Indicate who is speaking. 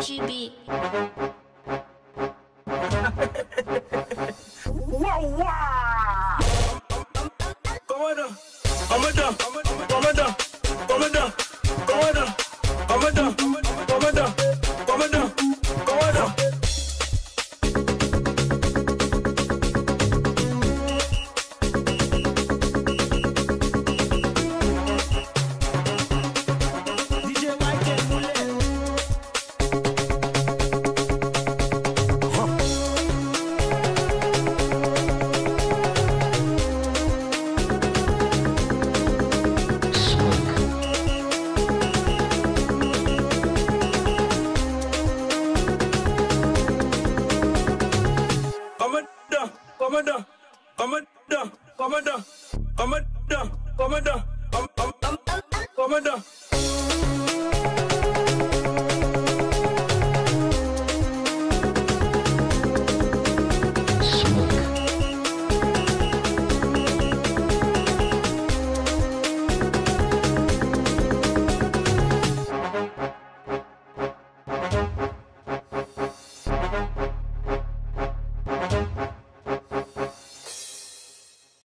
Speaker 1: GB.
Speaker 2: wow, komando, komando, komando, komando, komando, komando, komando.